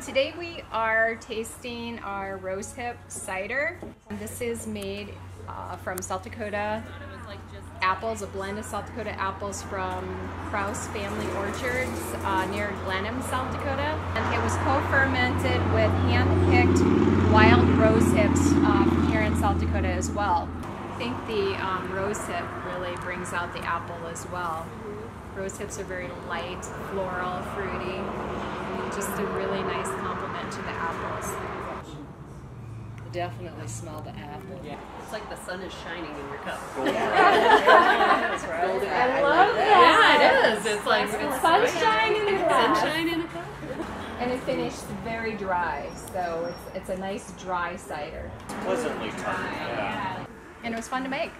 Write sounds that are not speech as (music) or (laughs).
today we are tasting our rose hip cider. This is made uh, from South Dakota apples, a blend of South Dakota apples from Kraus Family Orchards uh, near Glenham, South Dakota. And it was co-fermented with hand-picked wild rose hips uh, here in South Dakota as well. I think the um, rose hip really brings out the apple as well. Rose hips are very light, floral, fruity, a really nice complement to the apples. Definitely smell the apple. Yeah. It's like the sun is shining in your cup. (laughs) That's. I love that. Yeah, it is. It's like it's Sunshine in a glass. sunshine in a cup. And it finished very dry, so it's, it's a nice dry cider. pleasantly tart. Yeah. And it was fun to make.